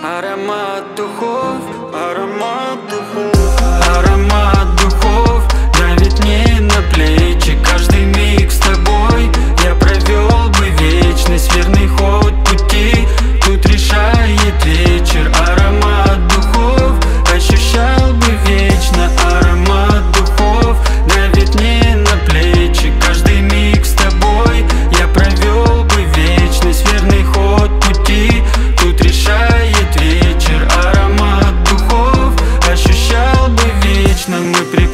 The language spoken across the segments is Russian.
Аромат духов, аромат духов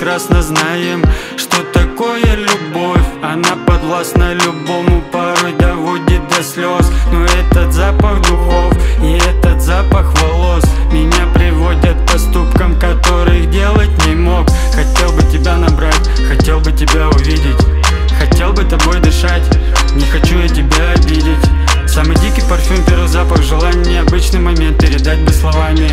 прекрасно знаем, что такое любовь. Она подвластна любому, порой доводит до слез. Но этот запах духов и этот запах волос Меня приводят к поступкам, которых делать не мог. Хотел бы тебя набрать, хотел бы тебя увидеть. Хотел бы тобой дышать, не хочу я тебя обидеть. Самый дикий парфюм, первый запах, желание Необычный момент передать бы словами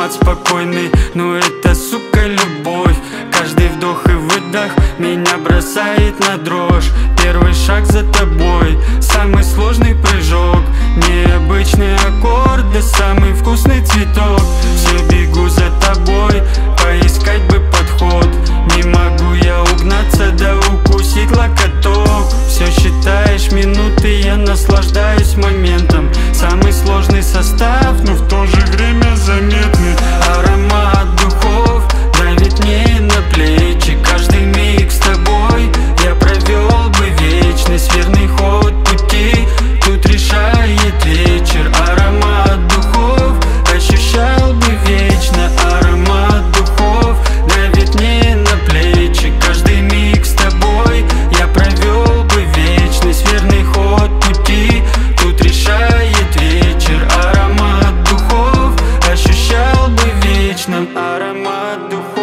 Аромат спокойный, но это, сука, любовь. Каждый вдох и выдох меня бросает на дрожь. Первый шаг за тобой, самый сложный прыжок. Необычный аккорд, да самый вкусный цветок. Все бегу за тобой, поискать бы подход. Не могу я угнаться, да укусить локоток. Все считаешь минуты, я наслаждаюсь what the